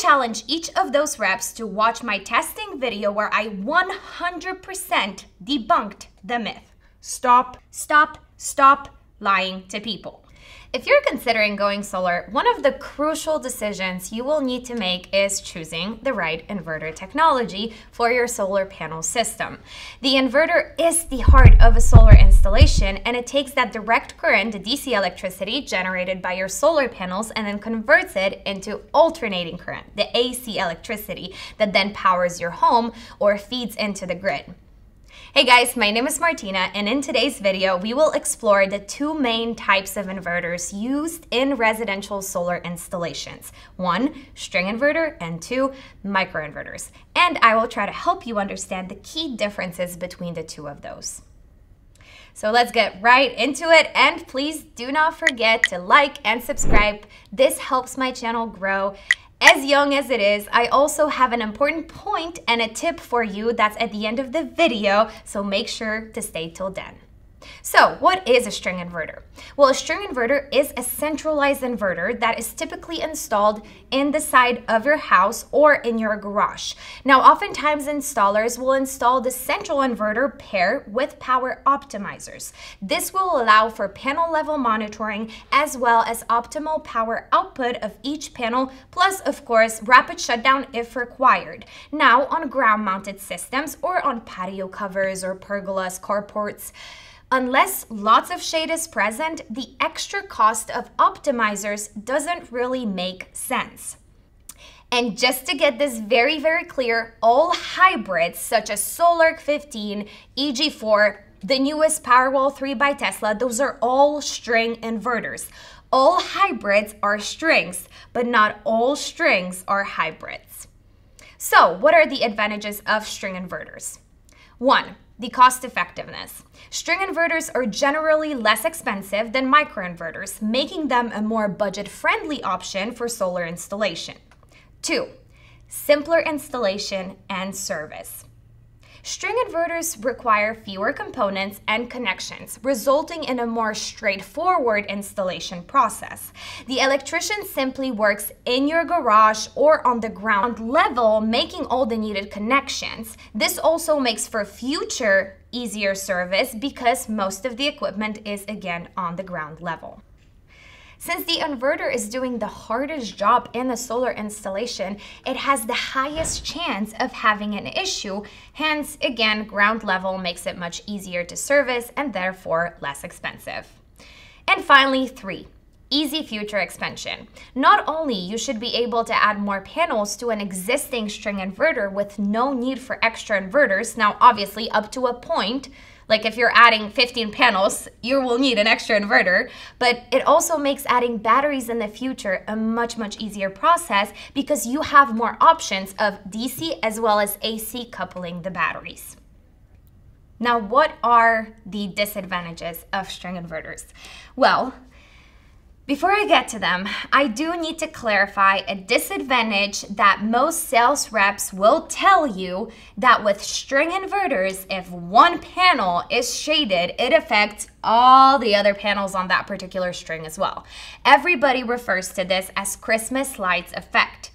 challenge each of those reps to watch my testing video where I 100% debunked the myth. Stop, stop, stop lying to people. If you're considering going solar, one of the crucial decisions you will need to make is choosing the right inverter technology for your solar panel system. The inverter is the heart of a solar installation and it takes that direct current, the DC electricity generated by your solar panels, and then converts it into alternating current, the AC electricity that then powers your home or feeds into the grid. Hey guys, my name is Martyna and in today's video we will explore the two main types of inverters used in residential solar installations. One, string inverter and two, microinverters. And I will try to help you understand the key differences between the two of those. So let's get right into it and please do not forget to like and subscribe. This helps my channel grow as young as it is, I also have an important point and a tip for you that's at the end of the video, so make sure to stay till then. So what is a string inverter? Well, a string inverter is a centralized inverter that is typically installed in the side of your house or in your garage. Now, oftentimes installers will install the central inverter pair with power optimizers. This will allow for panel level monitoring as well as optimal power output of each panel, plus of course, rapid shutdown if required. Now, on ground mounted systems or on patio covers or pergolas, carports, Unless lots of shade is present, the extra cost of optimizers doesn't really make sense. And just to get this very, very clear, all hybrids such as Sol-Ark 15, EG4, the newest Powerwall 3 by Tesla, those are all string inverters. All hybrids are strings, but not all strings are hybrids. So what are the advantages of string inverters? One, the cost effectiveness. String inverters are generally less expensive than microinverters, making them a more budget friendly option for solar installation. Two, simpler installation and service. String inverters require fewer components and connections, resulting in a more straightforward installation process. The electrician simply works in your garage or on the ground level, making all the needed connections. This also makes for future easier service because most of the equipment is again on the ground level. Since the inverter is doing the hardest job in the solar installation, it has the highest chance of having an issue. Hence, again, ground level makes it much easier to service and therefore less expensive. And finally, three, easy future expansion. Not only you should be able to add more panels to an existing string inverter with no need for extra inverters, now obviously up to a point, like if you're adding 15 panels, you will need an extra inverter, but it also makes adding batteries in the future a much, much easier process because you have more options of DC as well as AC coupling the batteries. Now, what are the disadvantages of string inverters? Well, before I get to them, I do need to clarify a disadvantage that most sales reps will tell you that with string inverters, if one panel is shaded, it affects all the other panels on that particular string as well. Everybody refers to this as Christmas lights effect.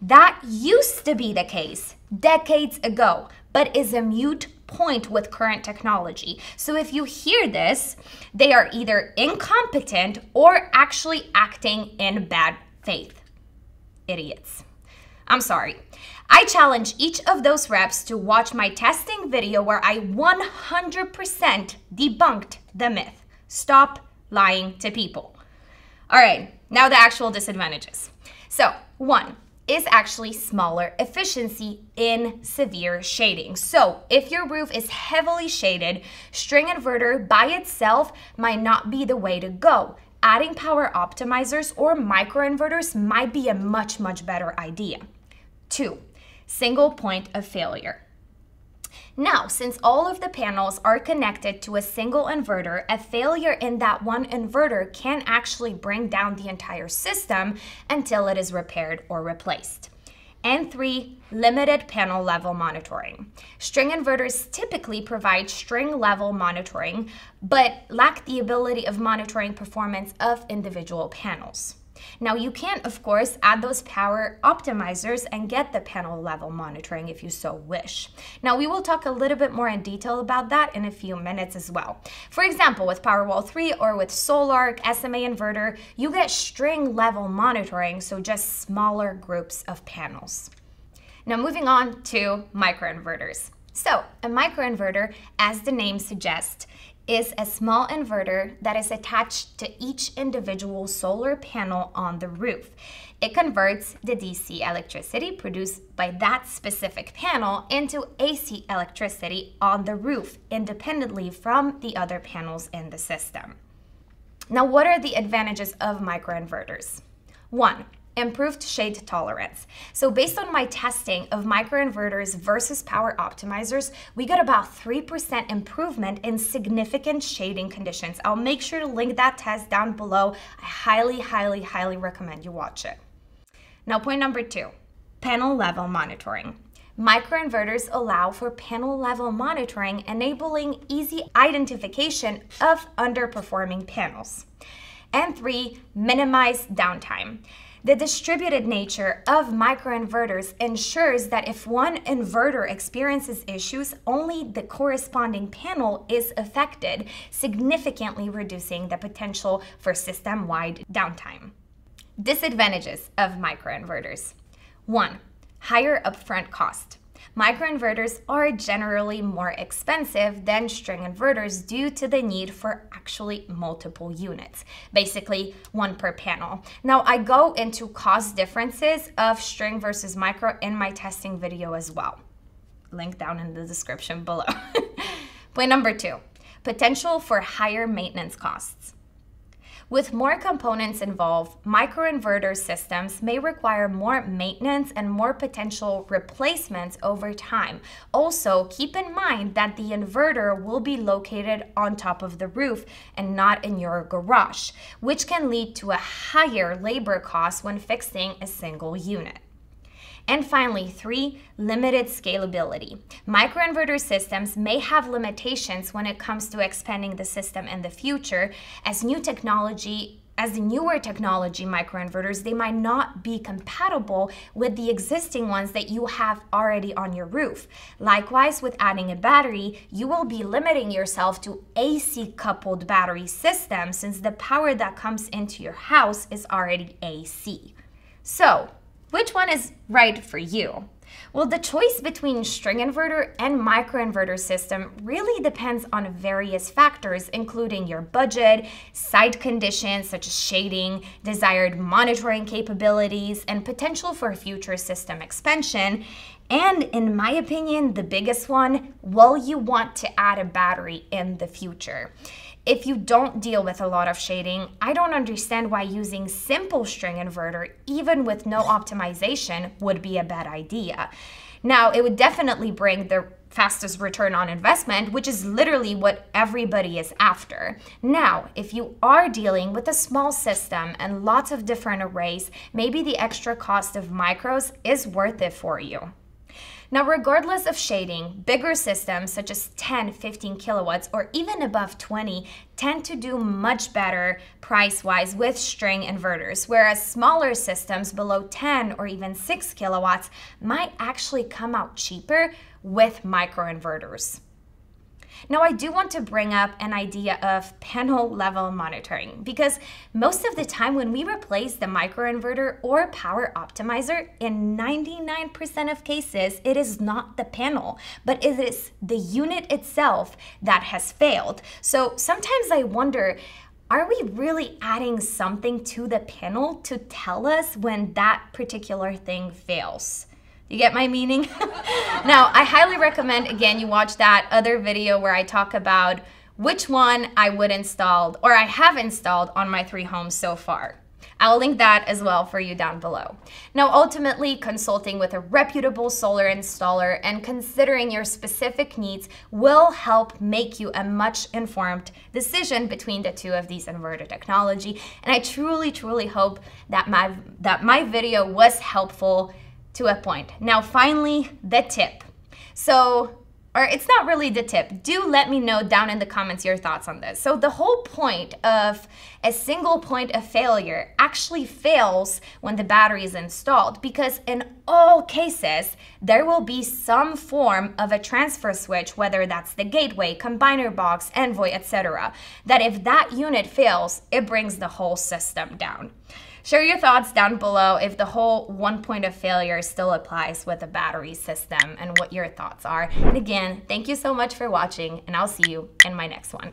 That used to be the case decades ago, but is a mute point with current technology. So if you hear this, they are either incompetent or actually acting in bad faith. Idiots. I'm sorry. I challenge each of those reps to watch my testing video where I 100% debunked the myth. Stop lying to people. All right, now the actual disadvantages. So, one, is actually smaller efficiency in severe shading. So if your roof is heavily shaded, string inverter by itself might not be the way to go. Adding power optimizers or microinverters might be a much, much better idea. Two, single point of failure. Now, since all of the panels are connected to a single inverter, a failure in that one inverter can actually bring down the entire system until it is repaired or replaced. And three, limited panel level monitoring. String inverters typically provide string level monitoring, but lack the ability of monitoring performance of individual panels. Now you can, of course, add those power optimizers and get the panel level monitoring if you so wish. Now we will talk a little bit more in detail about that in a few minutes as well. For example, with Powerwall 3 or with Sol-Ark SMA inverter, you get string level monitoring, so just smaller groups of panels. Now moving on to microinverters. So a microinverter, as the name suggests, is a small inverter that is attached to each individual solar panel on the roof. It converts the DC electricity produced by that specific panel into AC electricity on the roof independently from the other panels in the system. Now, what are the advantages of microinverters? One, improved shade tolerance. So based on my testing of microinverters versus power optimizers, we got about 3% improvement in significant shading conditions. I'll make sure to link that test down below. I highly, highly, highly recommend you watch it. Now point number two, panel level monitoring. Microinverters allow for panel level monitoring, enabling easy identification of underperforming panels. And three, minimize downtime. The distributed nature of microinverters ensures that if one inverter experiences issues, only the corresponding panel is affected, significantly reducing the potential for system-wide downtime. Disadvantages of microinverters. 1. Higher upfront cost. Microinverters are generally more expensive than string inverters due to the need for actually multiple units, basically one per panel. Now I go into cost differences of string versus micro in my testing video as well. Link down in the description below. Point number two, potential for higher maintenance costs. With more components involved, microinverter systems may require more maintenance and more potential replacements over time. Also, keep in mind that the inverter will be located on top of the roof and not in your garage, which can lead to a higher labor cost when fixing a single unit. And finally, three, limited scalability. Microinverter systems may have limitations when it comes to expanding the system in the future as new technology as the newer technology microinverters, they might not be compatible with the existing ones that you have already on your roof. Likewise, with adding a battery, you will be limiting yourself to AC coupled battery systems since the power that comes into your house is already AC. So, which one is right for you? Well, the choice between string inverter and microinverter system really depends on various factors, including your budget, site conditions such as shading, desired monitoring capabilities, and potential for future system expansion. And in my opinion, the biggest one, will you want to add a battery in the future? If you don't deal with a lot of shading, I don't understand why using simple string inverter, even with no optimization, would be a bad idea. Now, it would definitely bring the fastest return on investment, which is literally what everybody is after. Now, if you are dealing with a small system and lots of different arrays, maybe the extra cost of micros is worth it for you. Now, regardless of shading, bigger systems such as 10, 15 kilowatts, or even above 20 tend to do much better price-wise with string inverters, whereas smaller systems below 10 or even 6 kilowatts might actually come out cheaper with microinverters. Now, I do want to bring up an idea of panel level monitoring because most of the time when we replace the microinverter or power optimizer, in 99% of cases, it is not the panel, but it is the unit itself that has failed. So sometimes I wonder, are we really adding something to the panel to tell us when that particular thing fails? You get my meaning? now, I highly recommend, again, you watch that other video where I talk about which one I would install or I have installed on my three homes so far. I'll link that as well for you down below. Now, ultimately, consulting with a reputable solar installer and considering your specific needs will help make you a much informed decision between the two of these inverter technology. And I truly, truly hope that my, that my video was helpful to a point. Now, finally, the tip. So, or it's not really the tip. Do let me know down in the comments your thoughts on this. So, the whole point of a single point of failure actually fails when the battery is installed because, in all cases, there will be some form of a transfer switch, whether that's the gateway, combiner box, envoy, etc., that if that unit fails, it brings the whole system down. Share your thoughts down below if the whole one point of failure still applies with the battery system and what your thoughts are. And again, thank you so much for watching and I'll see you in my next one.